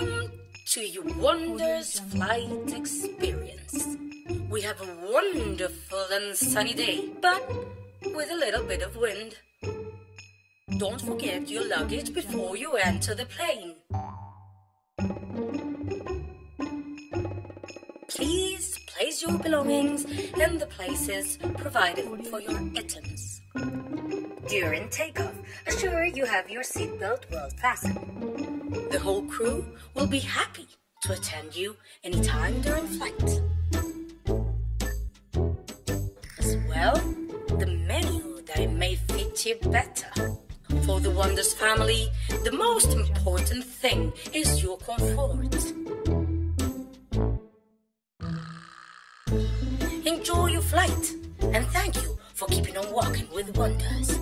to your Wonders Flight experience. We have a wonderful and sunny day, but with a little bit of wind. Don't forget your luggage before you enter the plane. Please place your belongings in the places provided for your items. During takeoff, assure you have your seatbelt well fastened. The whole crew will be happy to attend you anytime during flight. As well, the menu that may fit you better. For the Wonders family, the most important thing is your comfort. Enjoy your flight and thank you for keeping on walking with Wonders.